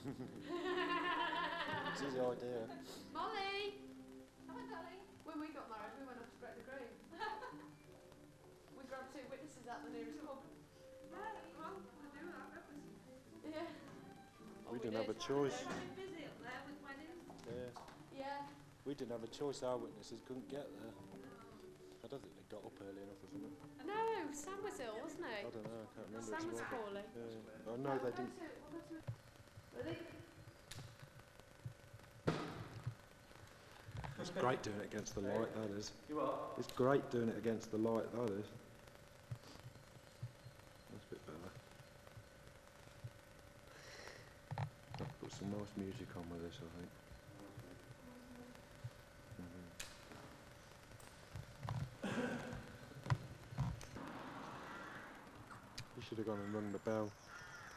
It's his idea. Molly! Come on, darling. When we got married, we went up to Gretna Green. we grabbed two witnesses at the nearest pub. Yeah, well, I do that. That Yeah. We didn't have a choice. they've been busy up there with weddings. Yeah. Yeah. We didn't have a choice. Our witnesses couldn't get there. I don't think they got up early enough or something. No, Sam was ill, wasn't he? I don't know. I can't remember. Sam was all- poorly. Yeah. Oh no, they didn't. Ready? It's great doing it against the light. That is. You what? It's great doing it against the light. That is. That's a bit better. I'll put some nice music on with this. I think. Mm-hmm. You should have gone and rung the bell.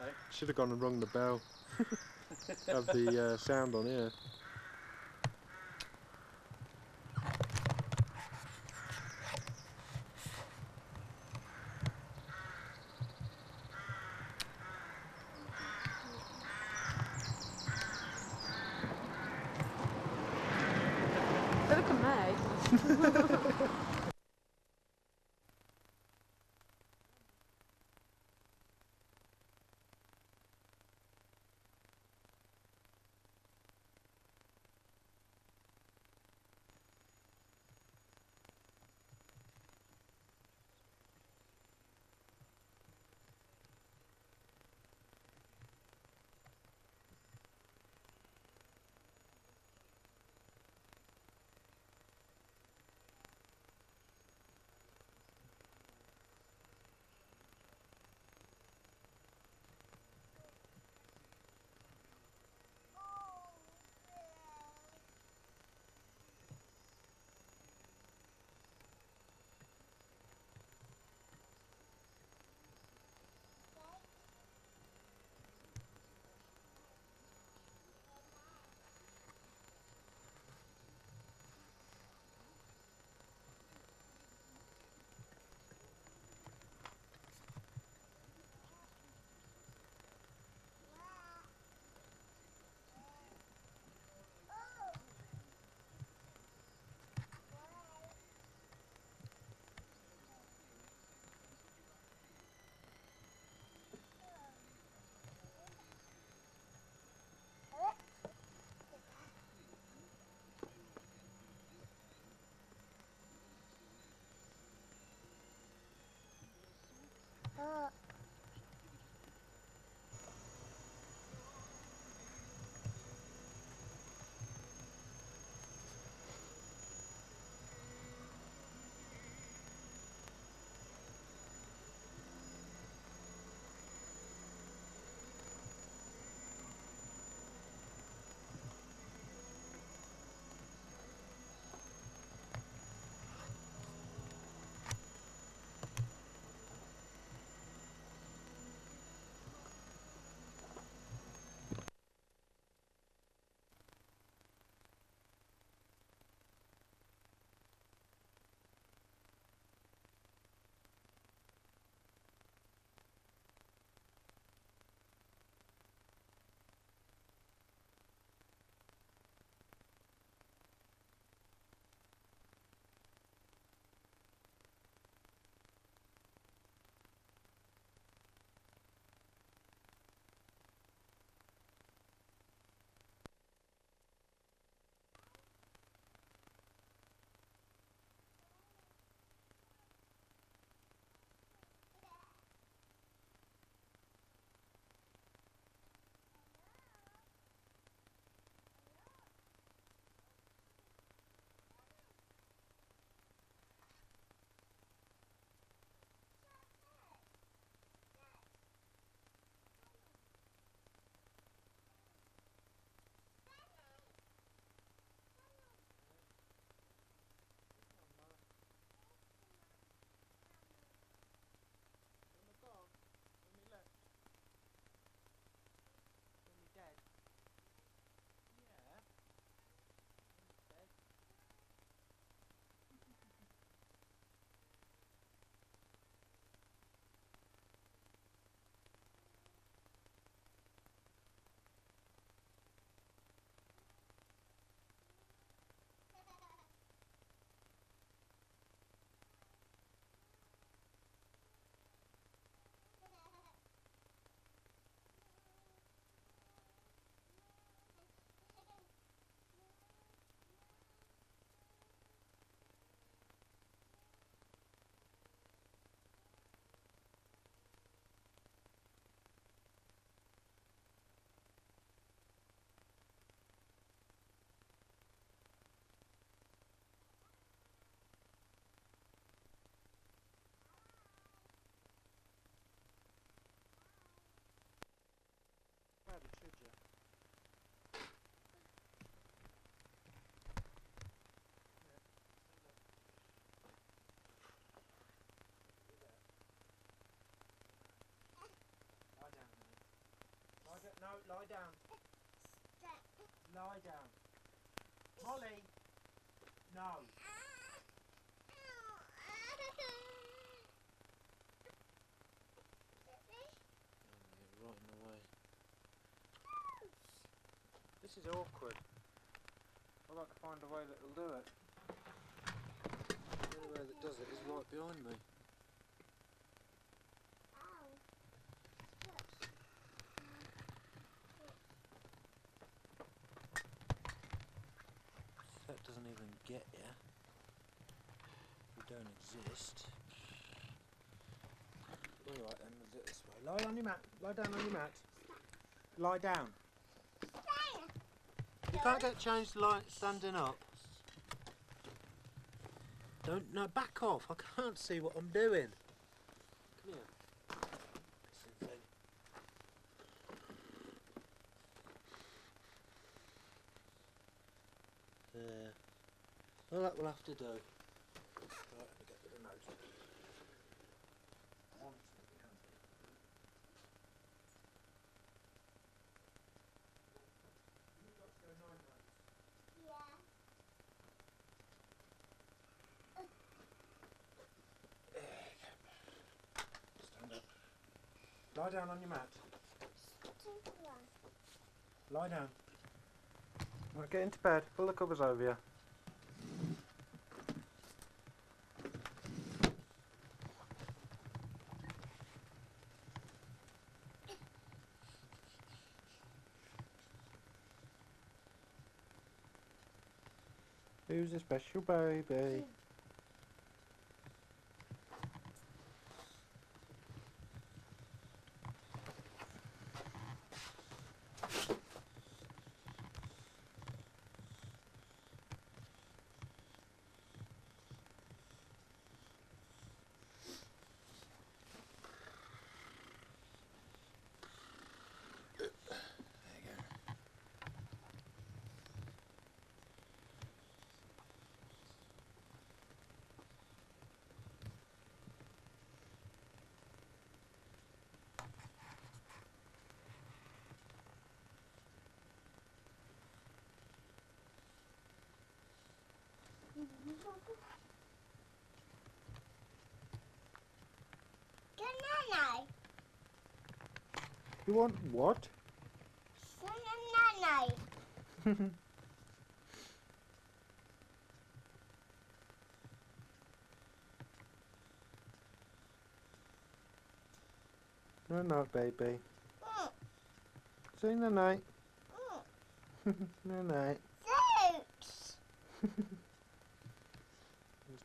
Hey? Should have gone and rung the bell. Have the uh, sound on here. Look at me. 嗯 Lie down. Molly. No. This is awkward. I'd like to find a way that'll do it. The only way that does it is right behind me. Doesn't even get you. We don't exist. Alright then, we'll do it this way. Lie on your mat. Lie down on your mat. Lie down. You can't get changed like standing up. Don't no back off. I can't see what I'm doing. Come here. Pissing thing. There. Well have to do. Right, let me get rid of the. Stand up. Lie down on your mat. Lie down. Right, get into bed. Pull the covers over you. A special baby? You want what? No, no, baby. Mm. Say no night. no night. Mm. No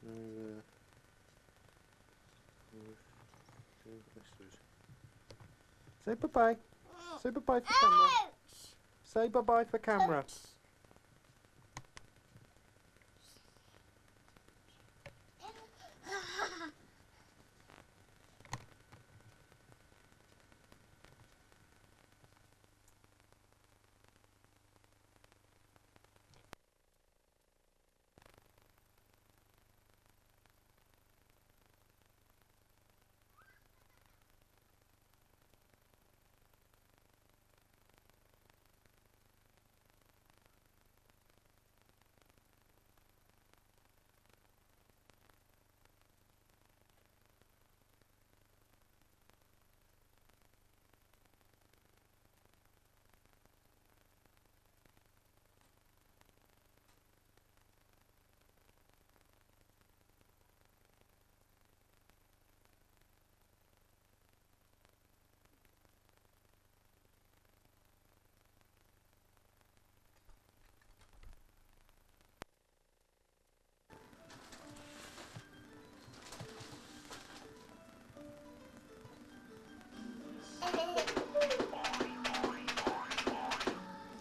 uh, roof. No blisters. Say bye bye. Say bye bye for camera. Say bye bye for camera.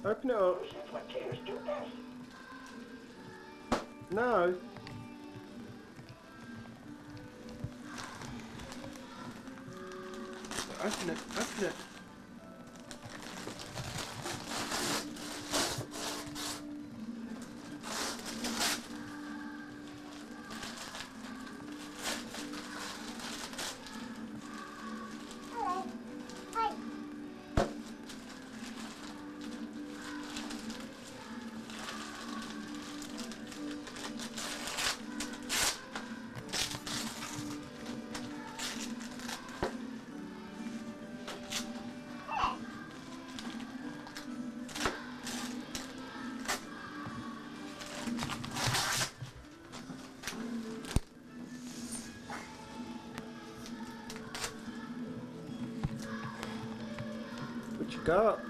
Open it up. No. Open it. Open it. up.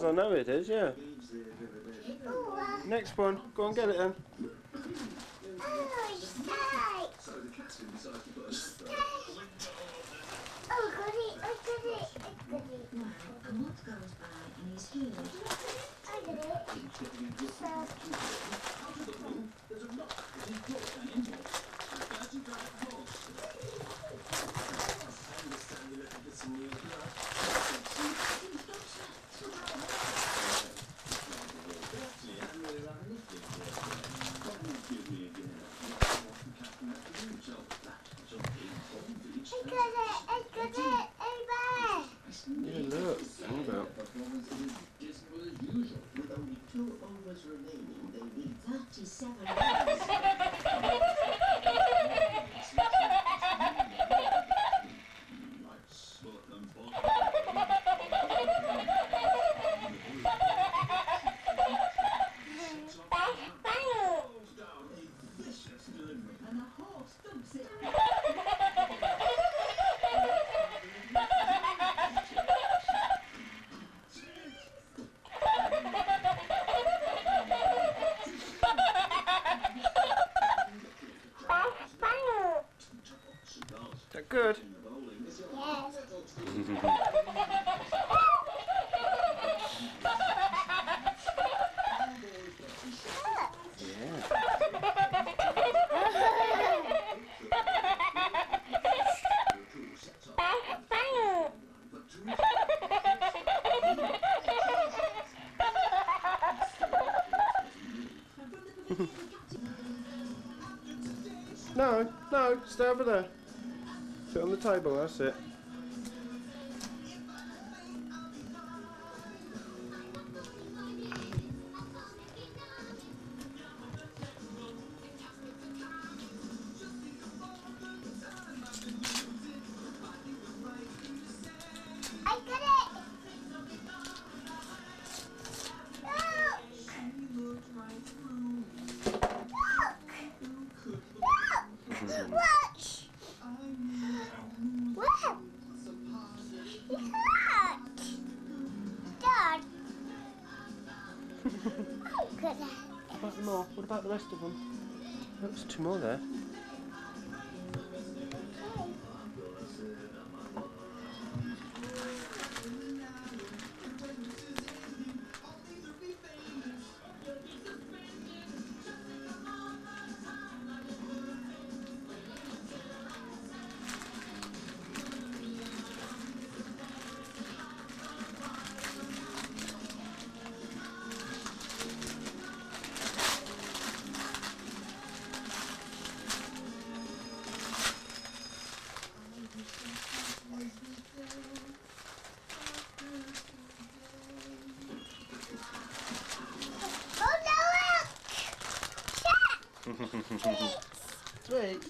far as I know it is, yeah. Next one, go and get it then. No, no, stay over there. Sit on the table, that's it. Sweet. Sweet.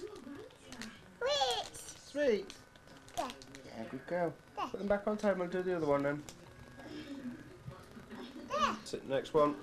Sweet. There. Yeah, good girl. There. Put them back on the table and do the other one then. There. Sit next one.